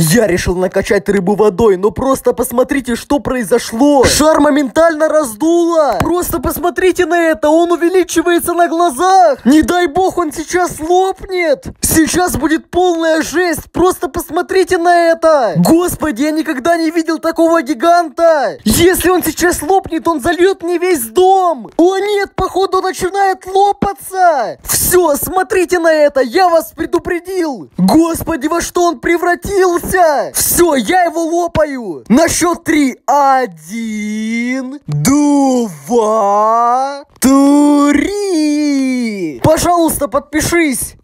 Я решил накачать рыбу водой, но просто посмотрите, что произошло. Шар моментально раздуло. Просто посмотрите на это, он увеличивается на глазах. Не дай бог он сейчас лопнет. Сейчас будет полная жесть. Просто посмотрите на это. Господи, я никогда не видел такого гиганта. Если он сейчас лопнет, он зальет мне весь дом. О нет, походу начинает лопаться. Все, смотрите на это, я вас предупредил. Господи, во что он превратился? Все, я его лопаю. На счет три. Один, два, три. Пожалуйста, подпишись.